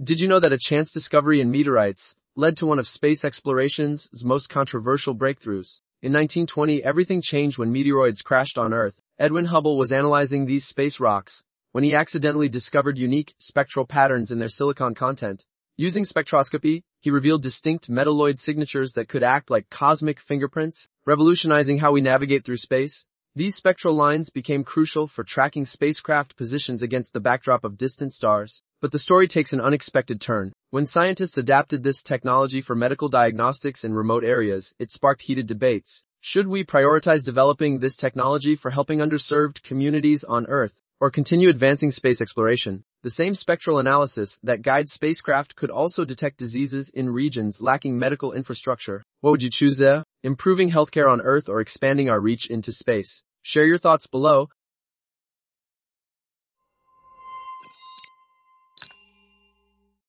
Did you know that a chance discovery in meteorites led to one of space exploration's most controversial breakthroughs? In 1920, everything changed when meteoroids crashed on Earth. Edwin Hubble was analyzing these space rocks when he accidentally discovered unique spectral patterns in their silicon content. Using spectroscopy, he revealed distinct metalloid signatures that could act like cosmic fingerprints, revolutionizing how we navigate through space. These spectral lines became crucial for tracking spacecraft positions against the backdrop of distant stars. But the story takes an unexpected turn. When scientists adapted this technology for medical diagnostics in remote areas, it sparked heated debates. Should we prioritize developing this technology for helping underserved communities on Earth, or continue advancing space exploration? The same spectral analysis that guides spacecraft could also detect diseases in regions lacking medical infrastructure. What would you choose there? Improving healthcare on Earth or expanding our reach into space? Share your thoughts below